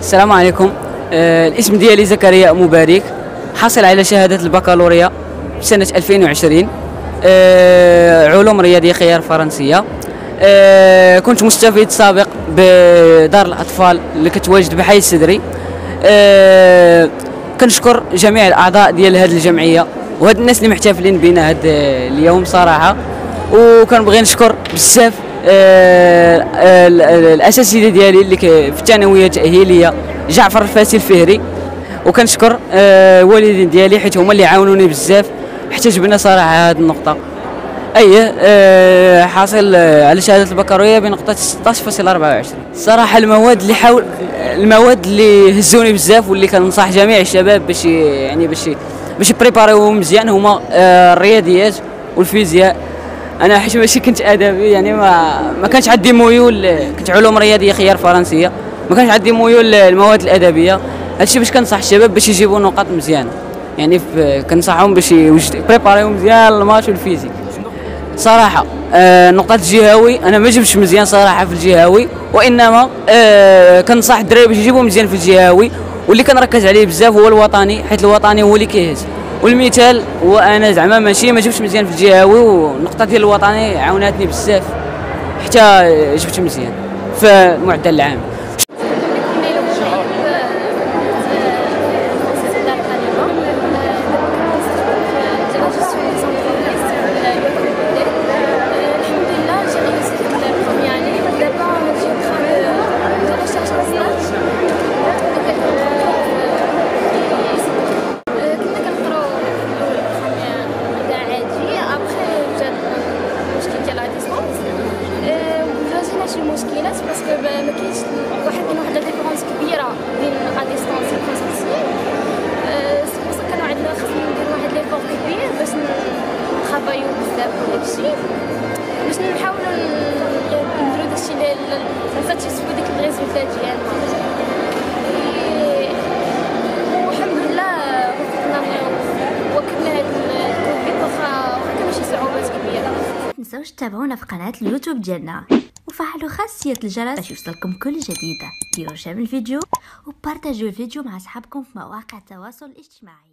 السلام عليكم. آه، الاسم ديالي زكريا مبارك. حاصل على شهادة البكالوريا سنة 2020 آه، علوم رياضية خيار فرنسية. آه، كنت مستفيد سابق بدار الأطفال اللي كتواجد بحي السدري آه، كنشكر جميع الأعضاء ديال هذه الجمعية وهاد الناس اللي محتفلين بنا هاد اليوم صراحة. وكنبغي نشكر بزاف الاساتذه ديالي اللي في الثانوية التاهيليه جعفر الفاسي الفهري وكنشكر آه، الوالدين ديالي حيت هما اللي عاونوني بزاف. حتى جبنا صراحة هذه النقطة. أي آه، حاصل آه، على شهادة البكالوريا بنقطة 16.24 صراحة المواد اللي حاول المواد اللي هزوني بزاف واللي كننصح جميع الشباب باش يعني باش باش يبريباريو مزيان هما آه، الرياضيات والفيزياء. أنا حيت ماشي كنت أدبي يعني ما ما كانش عندي ميول كنت علوم رياضيه خيار فرنسية ما كانش عندي ميول المواد الأدبية. هادشي باش كنصح الشباب باش يجيبوا نقاط مزيانه يعني كنصحهم باش يوجد يprépareريو مزيان ال maths وال physique. صراحة آه نقطة الجهوي أنا ما جبتش مزيان صراحة في الجهوي وإنما آه كنصح الدراري باش يجيبوا مزيان في الجهوي. واللي كنركز عليه بزاف هو الوطني حيت الوطني هو اللي كيهز. والمثال هو أنا زعما ماشي ما جبتش مزيان في الجهوي والنقطه ديال الوطني عاوناتني بزاف حتى جبت مزيان في المعدل العام. تنسوش تتابعونا في قناة اليوتيوب ديالنا. وفعلوا خاصية الجرس باش يوصلكم كل جديد ديروا share الفيديو وبارتاجيو الفيديو مع أصحابكم في مواقع التواصل الاجتماعي.